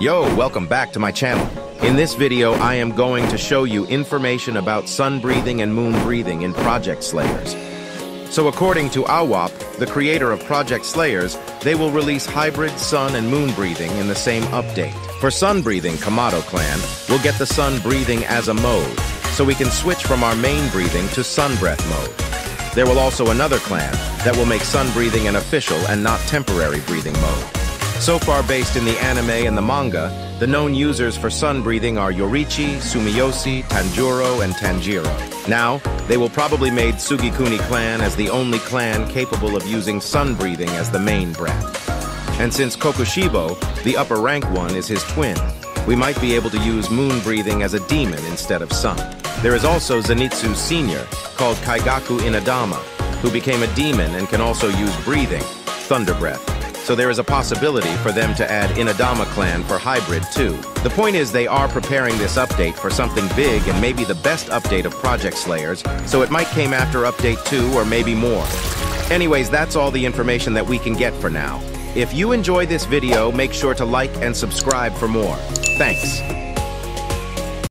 Yo, welcome back to my channel. In this video, I am going to show you information about sun breathing and moon breathing in Project Slayers. So according to AWAP, the creator of Project Slayers, they will release hybrid sun and moon breathing in the same update. For sun breathing, Kamado clan will get the sun breathing as a mode, so we can switch from our main breathing to sun breath mode. There will also another clan that will make sun breathing an official and not temporary breathing mode. So far based in the anime and the manga, the known users for sun breathing are Yoriichi, Sumiyoshi, Tanjuro, and Tanjiro. Now, they will probably made Tsugikuni clan as the only clan capable of using sun breathing as the main breath. And since Kokushibo, the upper rank one, is his twin, we might be able to use moon breathing as a demon instead of sun. There is also Zenitsu Senior, called Kaigaku Inadama, who became a demon and can also use breathing, thunder breath. So there is a possibility for them to add Inadama clan for hybrid too. The point is they are preparing this update for something big and maybe the best update of Project Slayers, so it might came after update 2 or maybe more. Anyways, that's all the information that we can get for now. If you enjoy this video, make sure to like and subscribe for more. Thanks.